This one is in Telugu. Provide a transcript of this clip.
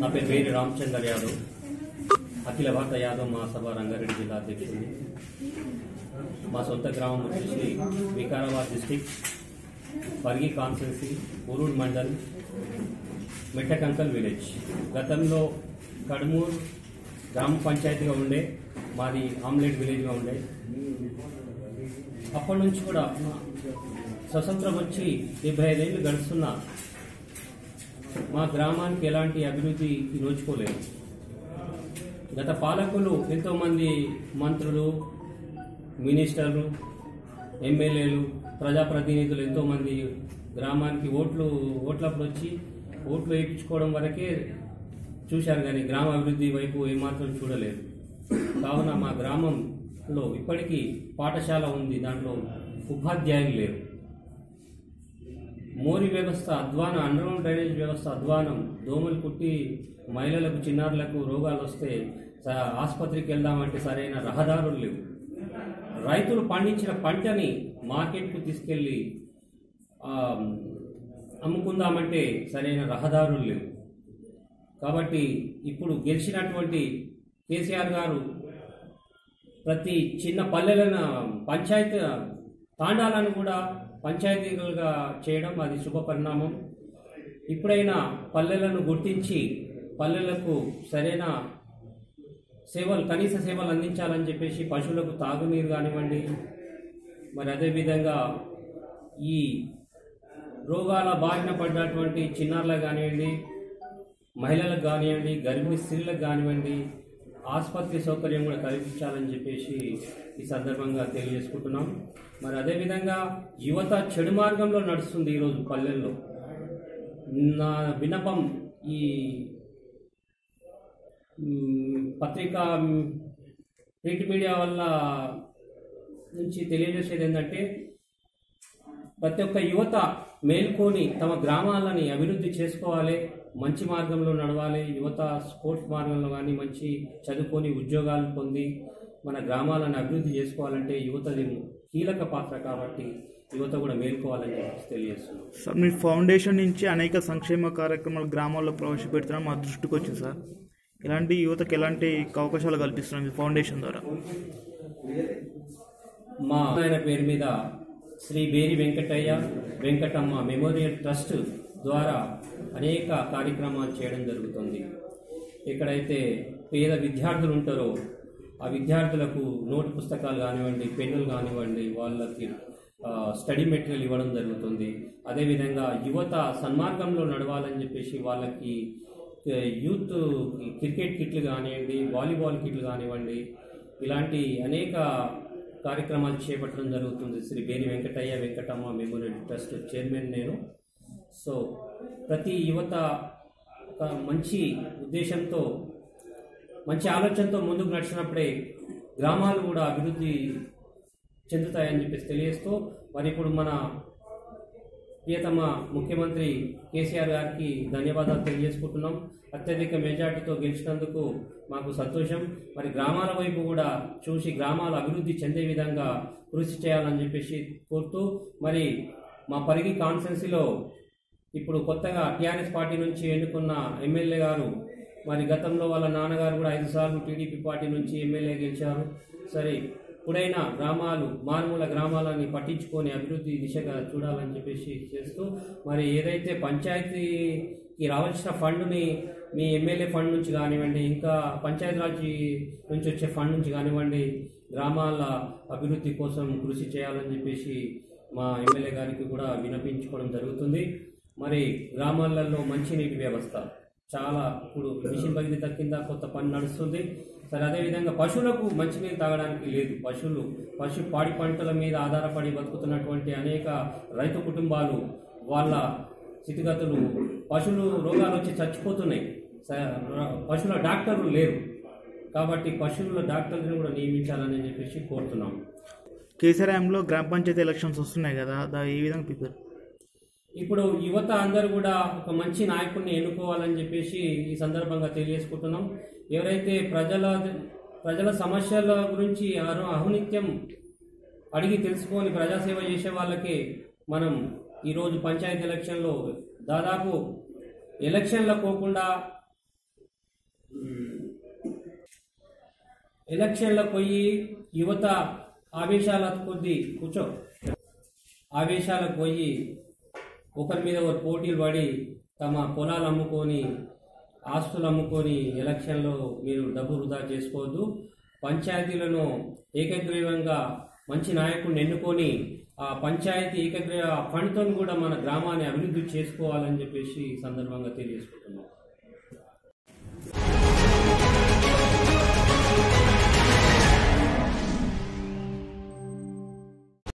నా పేరు వేరి రామచందర్ యాదవ్. అఖిల భారత యాదవ్ మహాసభ రంగారెడ్డి జిల్లా అధ్యక్షుడిని. మా సొంత గ్రామం వచ్చేసి వికారాబాద్ డిస్టిక్. పర్గి కాన్స్టెన్సీ ఊరూడ్ మండల్ మెట్టకంకల్ విలేజ్. గతంలో కడుమూర్ గ్రామ పంచాయతీగా ఉండే మాది ఆమ్లెట్ విలేజ్గా ఉండే. అప్పటి నుంచి కూడా స్వతంత్రం వచ్చి డెబ్బై ఐదేళ్ళు గడుస్తున్నా మా గ్రామానికి ఎలాంటి అభివృద్ధి నోచుకోలేదు. గత పాలకులు ఎంతోమంది మంత్రులు మినిస్టర్లు ఎమ్మెల్యేలు ప్రజాప్రతినిధులు ఎంతోమంది గ్రామానికి ఓట్లు ఓట్లప్పుడు వచ్చి ఓట్లు వేయించుకోవడం వరకే చూశారు కానీ గ్రామ అభివృద్ధి వైపు ఏమాత్రం చూడలేదు. కావున మా గ్రామంలో ఇప్పటికీ పాఠశాల ఉంది దాంట్లో ఉపాధ్యాయులు లేరు. మోరి వ్యవస్థ అధ్వానం అండర్గ్రౌండ్ డ్రైనేజ్ వ్యవస్థ అధ్వానం దోమలు కుట్టి మహిళలకు చిన్నారులకు రోగాలు వస్తే ఆసుపత్రికి వెళ్దామంటే సరైన రహదారులు లేవు. రైతులు పండించిన పంటని మార్కెట్కు తీసుకెళ్ళి అమ్ముకుందామంటే సరైన రహదారులు లేవు. కాబట్టి ఇప్పుడు గెలిచినటువంటి కేసీఆర్ గారు ప్రతి చిన్న పల్లెలను పంచాయతీ తాండాలను కూడా పంచాయతీలుగా చేయడం అది శుభ పరిణామం. ఇప్పుడైనా పల్లెలను గుర్తించి పల్లెలకు సరైన సేవలు కనీస సేవలు అందించాలని చెప్పేసి పశువులకు తాగునీరు కానివ్వండి మరి అదేవిధంగా ఈ రోగాల బారిన పడినటువంటి చిన్నారులకు కానివ్వండి మహిళలకు కానివ్వండి గర్భిణీ స్త్రీలకు కానివ్వండి ఆసుపత్రి సౌకర్యం కూడా కల్పించాలని చెప్పేసి ఈ సందర్భంగా తెలియజేసుకుంటున్నాం. మరి అదేవిధంగా యువత చెడు మార్గంలో నడుస్తుంది ఈరోజు పల్లెల్లో. నా విన్నపం ఈ పత్రికా ప్రింట్ మీడియా వల్ల నుంచి తెలియజేసేది ఏంటంటే ప్రతి ఒక్క యువత మేల్కొని తమ గ్రామాలని అభివృద్ధి చేసుకోవాలి మంచి మార్గంలో నడవాలి యువత స్పోర్ట్స్ మార్గంలో కానీ మంచి చదువుకొని ఉద్యోగాలు పొంది మన గ్రామాలను అభివృద్ధి చేసుకోవాలంటే యువతది కీలక పాత్ర కాబట్టి యువత కూడా మేల్కోవాలని తెలియజేస్తున్నాం. సార్ మీ ఫౌండేషన్ నుంచి అనేక సంక్షేమ కార్యక్రమాలు గ్రామాల్లో ప్రవేశపెడుతున్నాం. మా దృష్టికి వచ్చింది సార్. ఇలాంటి యువతకు ఎలాంటి అవకాశాలు కల్పిస్తున్నాం మీ ఫౌండేషన్ ద్వారా? మా ఆయన పేరు మీద శ్రీ బేరి వెంకటయ్య వెంకటమ్మ మెమోరియల్ ట్రస్ట్ ద్వారా అనేక కార్యక్రమాలు చేయడం జరుగుతుంది. ఎక్కడైతే పేద విద్యార్థులు ఉంటారో ఆ విద్యార్థులకు నోటు పుస్తకాలు కానివ్వండి పెన్నులు కానివ్వండి వాళ్ళకి స్టడీ మెటీరియల్ ఇవ్వడం జరుగుతుంది. అదేవిధంగా యువత సన్మార్గంలో నడవాలని చెప్పేసి వాళ్ళకి యూత్ క్రికెట్ కిట్లు కానివ్వండి వాలీబాల్ కిట్లు కానివ్వండి ఇలాంటి అనేక కార్యక్రమాలు చేపట్టడం జరుగుతుంది. Shri Beri Venkataiah Venkatamma memorial trust chairman నేను. సో ప్రతి యువత ఒక మంచి ఉద్దేశంతో మంచి ఆలోచనతో ముందుకు నడిచినప్పుడే గ్రామాలు కూడా అభివృద్ధి చెందుతాయని చెప్పేసి తెలియజేస్తూ మరి ఇప్పుడు మన ప్రియతమ ముఖ్యమంత్రి కేసీఆర్ గారికి ధన్యవాదాలు తెలియజేసుకుంటున్నాం. అత్యధిక మెజార్టీతో గెలిచినందుకు మాకు సంతోషం. మరి గ్రామాల వైపు కూడా చూసి గ్రామాల అభివృద్ధి చెందే విధంగా కృషి చేయాలని చెప్పేసి కోరుతూ మరి మా పరిగి కాన్స్టెన్సీలో ఇప్పుడు కొత్తగా టీఆర్ఎస్ పార్టీ నుంచి ఎన్నుకున్న ఎమ్మెల్యే గారు మరి గతంలో వాళ్ళ నాన్నగారు కూడా ఐదు సార్లు టీడీపీ పార్టీ నుంచి ఎమ్మెల్యే గెలిచారు. సరే ఇప్పుడైనా గ్రామాలు మారుమూల గ్రామాలని పట్టించుకొని అభివృద్ధి దిశగా చూడాలని చెప్పేసి చేస్తూ మరి ఏదైతే పంచాయతీకి రావాల్సిన ఫండ్ని మీ ఎమ్మెల్యే ఫండ్ నుంచి కానివ్వండి ఇంకా పంచాయతీరాజ్ నుంచి వచ్చే ఫండ్ నుంచి కానివ్వండి గ్రామాల అభివృద్ధి కోసం కృషి చేయాలని చెప్పేసి మా ఎమ్మెల్యే గారికి కూడా వినపించుకోవడం జరుగుతుంది. మరి గ్రామాలలో మంచినీటి వ్యవస్థ చాలా ఇప్పుడు మిషన్ భగీరథ కింద కొత్త పని నడుస్తుంది. సరే అదేవిధంగా పశువులకు మంచినీరు తాగడానికి లేదు. పశువులు పశు పాడి పంటల మీద ఆధారపడి బతుకుతున్నటువంటి అనేక రైతు కుటుంబాలు వాళ్ళ స్థితిగతులు పశువులు రోగాలు వచ్చి చచ్చిపోతున్నాయి. స- పశువుల డాక్టర్లు లేరు. కాబట్టి పశువుల డాక్టర్లను కూడా నియమించాలని చెప్పేసి కోరుతున్నాం. కేసీఆర్ఎంలో గ్రామ పంచాయతీ ఎలక్షన్స్ వస్తున్నాయి కదా దా ఏ విధంగా ప్రిపేర్ ఇప్పుడు యువత అందరూ కూడా ఒక మంచి నాయకుడిని ఎన్నుకోవాలని చెప్పేసి ఈ సందర్భంగా తెలియజేసుకుంటున్నాం. ఎవరైతే ప్రజల ప్రజల సమస్యల గురించి అహునిత్యం అడిగి తెలుసుకొని ప్రజాసేవ చేసే వాళ్ళకి మనం ఈరోజు పంచాయతీ ఎలక్షన్లో దాదాపు ఎలక్షన్ల పోకుండా ఎలక్షన్ల పోయి యువత ఆవేశాల కొద్దీ కూర్చో ఆవేశాలకు పోయి ఒకరి మీద ఒకరు పోటీలు పడి తమ పొలాలు అమ్ముకొని ఆస్తులు అమ్ముకొని ఎలక్షన్లో మీరు డబ్బు వృధా చేసుకోవద్దు. పంచాయతీలను ఏకగ్రీవంగా మంచి నాయకుడిని ఎన్నుకొని ఆ పంచాయతీ ఏకగ్రీవ ఫండ్తో కూడా మన గ్రామాన్ని అభివృద్ధి చేసుకోవాలని చెప్పేసి సందర్భంగా తెలియజేసుకుంటున్నాం.